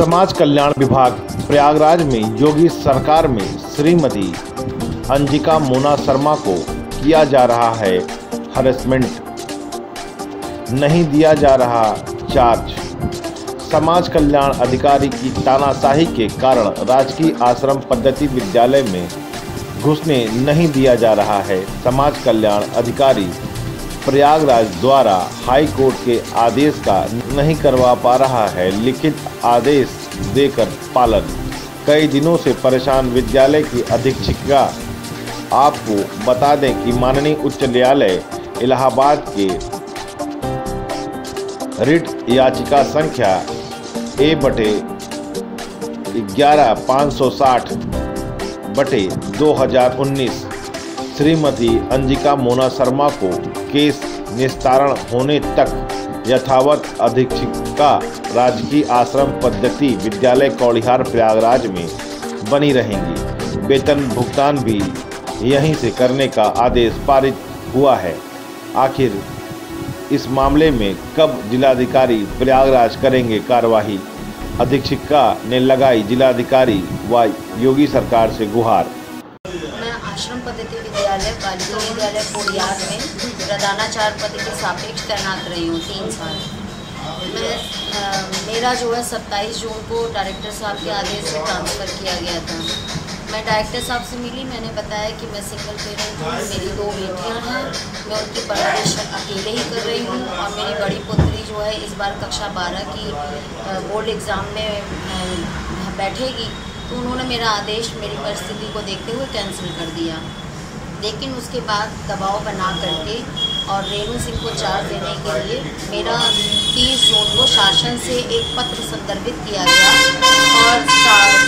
समाज कल्याण विभाग, प्रयागराज में योगी सरकार में श्रीमती अंजिका मोना शर्मा को किया जा रहा है हरेसमेंट। नहीं दिया जा रहा चार्ज। समाज कल्याण अधिकारी की तानाशाही के कारण राजकीय आश्रम पद्धति विद्यालय में घुसने नहीं दिया जा रहा है। समाज कल्याण अधिकारी प्रयागराज द्वारा हाई कोर्ट के आदेश का नहीं करवा पा रहा है, लिखित आदेश देकर पालन। कई दिनों से परेशान विद्यालय की अधीक्षिका आपको बता दें कि माननीय उच्च न्यायालय इलाहाबाद के रिट याचिका संख्या ए बटे ग्यारह पाँच सौ साठ बटे 2019 श्रीमती अंजिका मोना शर्मा को केस निस्तारण होने तक यथावत अधीक्षिका राजकीय आश्रम पद्धति विद्यालय कौड़िहार प्रयागराज में बनी रहेंगी। वेतन भुगतान भी यहीं से करने का आदेश पारित हुआ है। आखिर इस मामले में कब जिलाधिकारी प्रयागराज करेंगे कार्यवाही? अधीक्षिका ने लगाई जिलाधिकारी व योगी सरकार से गुहार। आश्रम पद्धति विद्यालय बालिका विद्यालय कोडियार में प्रधानाचार्य पद के सापेक्ष तैनात रही हूँ तीन साल। मैं अ, मेरा जो है सत्ताईस जून को डायरेक्टर साहब के आदेश से ट्रांसफ़र किया गया था। मैं डायरेक्टर साहब से मिली मैंने बताया कि मैं सिंगल पेरेंट हूँ मेरी दो बेटियाँ हैं मैं उनकी परवरिश अकेले ही कर रही हूँ और मेरी बड़ी पुत्री जो है इस बार कक्षा बारह की बोर्ड एग्ज़ाम में बैठेगी। तो उन्होंने मेरा आदेश मेरी परिस्थिति को देखते हुए कैंसिल कर दिया। लेकिन उसके बाद दबाव बना करके और रेणु सिंह को चार्ज देने के लिए मेरा 30 जून को शासन से एक पत्र संदर्भित किया गया और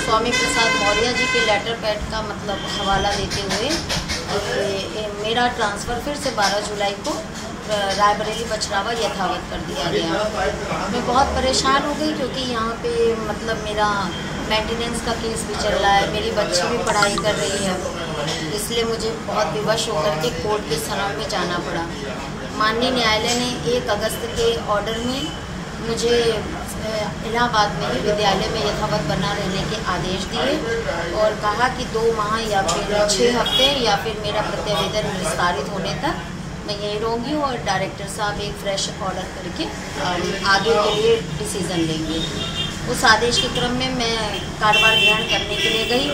स्वामी प्रसाद मौर्य जी के लेटर पैड का मतलब हवाला देते हुए मेरा ट्रांसफ़र फिर से 12 जुलाई को रायबरेली बछरावा यथावत कर दिया गया। मैं बहुत परेशान हो गई क्योंकि यहाँ पे मतलब मेरा मेंटेनेंस का केस भी चल रहा है। मेरी बच्ची भी पढ़ाई कर रही है। इसलिए मुझे बहुत विवश होकर के कोर्ट के सराव में जाना पड़ा। माननीय न्यायालय ने एक अगस्त के ऑर्डर में मुझे इलाहाबाद में ही विद्यालय में यथावत बना रहने के आदेश दिए और कहा कि दो माह या फिर छः हफ़्ते या फिर मेरा प्रत्यावेदन निस्तारित होने तक मैं यहीं रहूँगी और डायरेक्टर साहब एक फ्रेश ऑर्डर करके आगे के लिए डिसीज़न लेंगे। उस आदेश के क्रम में मैं कारोबार ग्रहण करने के लिए गई।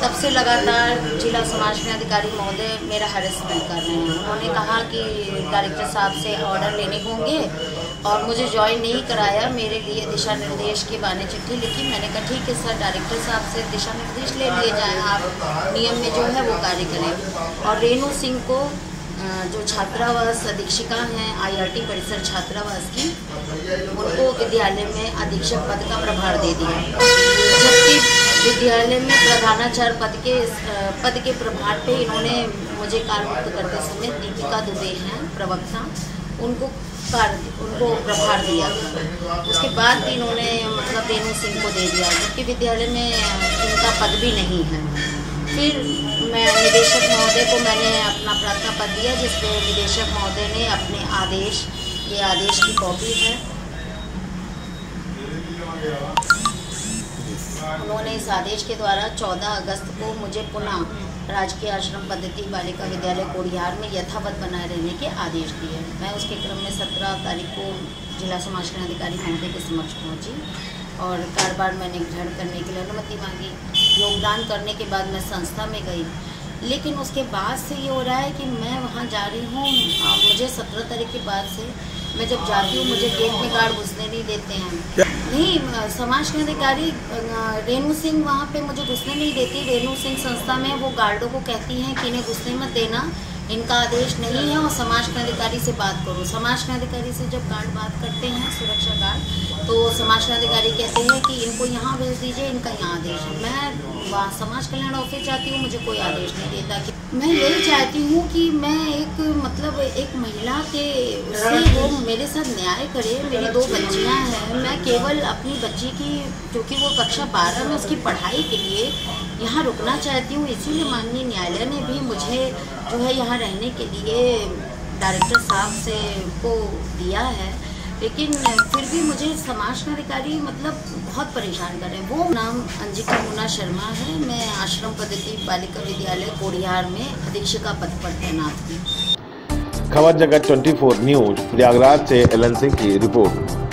तब से लगातार जिला समाज कल्याण अधिकारी महोदय मेरा हरेसमेंट कर रहे हैं। उन्होंने कहा कि डायरेक्टर साहब से ऑर्डर लेने होंगे और मुझे ज्वाइन नहीं कराया। मेरे लिए दिशा निर्देश की बाने चिट्ठी लिखी। मैंने कहा, ठीक है सर डायरेक्टर साहब से दिशा निर्देश ले लिए जाएँ। आप नियम में जो है वो कार्य करें। और रेणु सिंह को जो छात्रावास अधीक्षिका हैं आईआरटी परिसर छात्रावास की, उनको विद्यालय में अधीक्षक पद का प्रभार दे दिया। जबकि विद्यालय में प्रधानाचार्य पद के पद के प्रभार पे इन्होंने मुझे कार्यमुक्त करते समय दीपिका दुबे हैं, प्रवक्ता, उनको कार्य उनको प्रभार दिया। उसके बाद भी इन्होंने मतलब रेणु सिंह को दे दिया, जबकि विद्यालय में इनका पद भी नहीं है। फिर मैं निदेशक महोदय को मैंने अपना प्रार्थना पत्र दिया जिसपे निदेशक महोदय ने अपने आदेश, ये आदेश की कॉपी है। उन्होंने इस आदेश के द्वारा 14 अगस्त को मुझे पुनः राजकीय आश्रम पद्धति बालिका विद्यालय कोडिहार में यथावत बनाए रहने के आदेश दिए। मैं उसके क्रम में 17 तारीख को जिला समाज कल्याण अधिकारी महोदय के समक्ष पहुँची। और कारोबार मैंने ग्रहण करने के लिए अनुमति मांगी। योगदान करने के बाद मैं संस्था में गई। लेकिन उसके बाद से ये हो रहा है कि मैं वहाँ जा रही हूँ। मुझे सत्रह तारीख के बाद से मैं जब जाती हूँ, मुझे गेट में गार्ड घुसने नहीं देते हैं। नहीं, समाज के अधिकारी रेणु सिंह वहाँ पे मुझे घुसने नहीं देती। रेणु सिंह संस्था में वो गार्डों को कहती हैं कि इन्हें घुसने मत देना। इनका आदेश नहीं है और समाज के अधिकारी से बात करो। समाज के अधिकारी से जब गार्ड बात करते हैं, सुरक्षा गार्ड तो समाज के अधिकारी कहते हैं कि इनको यहाँ भेज दीजिए, इनका यहाँ आदेश है। मैं समाज कल्याण ऑफ़िस जाती हूँ, मुझे कोई आदेश नहीं देता कि मैं यही चाहती हूँ कि मैं एक मतलब एक महिला के से वो मेरे साथ न्याय करे, मेरी दो बच्चियाँ हैं, मैं केवल अपनी बच्ची की, क्योंकि वो कक्षा बारह में उसकी पढ़ाई के लिए यहाँ रुकना चाहती हूँ, इसीलिए माननीय न्यायालय ने भी मुझे जो है यहाँ रहने के लिए डायरेक्टर साहब से को दिया है। लेकिन फिर भी मुझे समाज अधिकारी मतलब बहुत परेशान कर रहे हैं। वो नाम अंजिका मुना शर्मा है। मैं आश्रम पद्धति बालिका विद्यालय कोडिहार में अधीक्षिका पद पर तैनात हूँ। खबर जगत 24 न्यूज़, प्रयागराज से एलएनसी की रिपोर्ट।